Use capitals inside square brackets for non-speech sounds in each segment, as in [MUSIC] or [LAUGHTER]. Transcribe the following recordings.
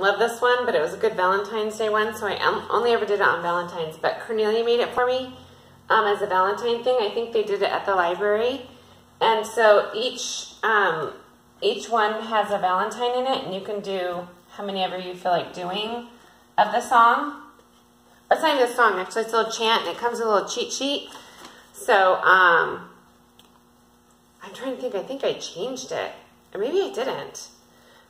love this one, but it was a good Valentine's Day one, so I only ever did it on Valentine's. But Cornelia made it for me um, as a Valentine thing. I think they did it at the library. And so each um, each one has a Valentine in it, and you can do how many ever you feel like doing of the song. It's not even the song, actually, it's a little chant, and it comes with a little cheat sheet. So, um, I'm trying to think, I think I changed it. Or maybe I didn't.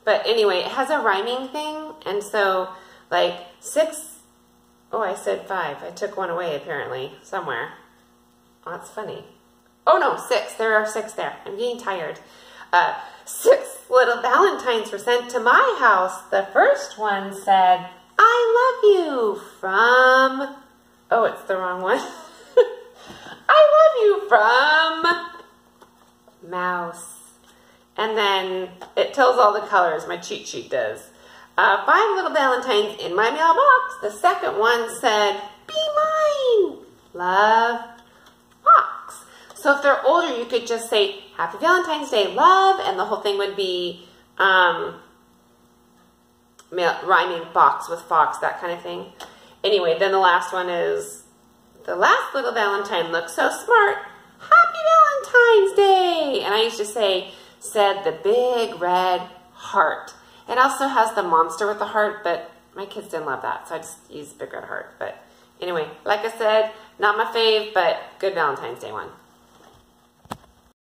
But anyway, it has a rhyming thing, and so, like, six, oh, I said five. I took one away, apparently, somewhere. That's funny. Oh, no, six. There are six there. I'm getting tired. Uh, six little valentines were sent to my house. The first one said, I love you from, oh, it's the wrong one. [LAUGHS] I love you from mouse. And then it tells all the colors, my cheat sheet does. Uh, five little valentines in my mailbox. The second one said, be mine, love, fox. So if they're older, you could just say, Happy Valentine's Day, love, and the whole thing would be um, mail, rhyming box with fox, that kind of thing. Anyway, then the last one is, the last little Valentine looks so smart. Happy Valentine's Day! And I used to say, said the big red heart. It also has the monster with the heart, but my kids didn't love that, so I just used big red heart. But anyway, like I said, not my fave, but good Valentine's Day one.